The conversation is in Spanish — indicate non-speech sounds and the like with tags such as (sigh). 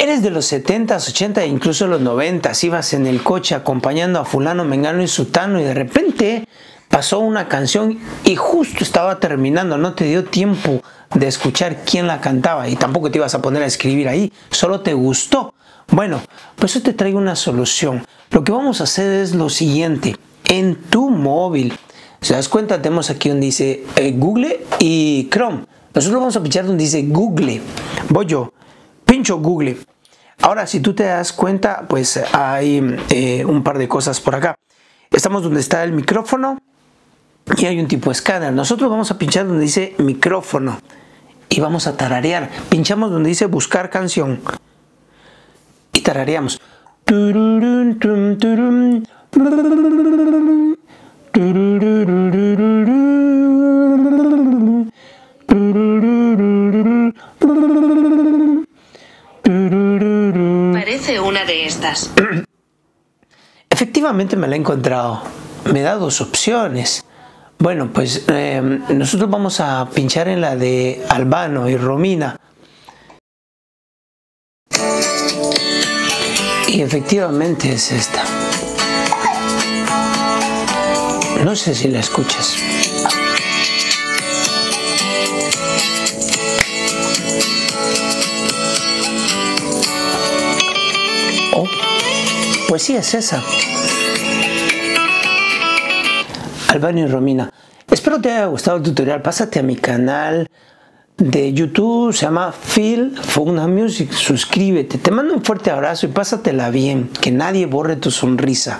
Eres de los 70s, 80 e incluso los 90 ibas en el coche acompañando a fulano, mengano y sutano y de repente pasó una canción y justo estaba terminando, no te dio tiempo de escuchar quién la cantaba y tampoco te ibas a poner a escribir ahí, solo te gustó. Bueno, pues yo te traigo una solución. Lo que vamos a hacer es lo siguiente, en tu móvil, ¿se das cuenta? Tenemos aquí donde dice eh, Google y Chrome. Nosotros vamos a pinchar donde dice Google. Voy yo, pincho Google. Ahora, si tú te das cuenta, pues hay eh, un par de cosas por acá. Estamos donde está el micrófono y hay un tipo escáner. Nosotros vamos a pinchar donde dice micrófono y vamos a tararear. Pinchamos donde dice buscar canción y tarareamos. Una de estas. (clears throat) Efectivamente me la he encontrado. Me da dos opciones. Bueno, pues eh, nosotros vamos a pinchar en la de Albano y Romina. Y efectivamente es esta. No sé si la escuchas. Oh, pues sí es esa. Albano y Romina. Espero te haya gustado el tutorial. Pásate a mi canal de YouTube, se llama Phil Fauna Music. Suscríbete. Te mando un fuerte abrazo y pásatela bien. Que nadie borre tu sonrisa.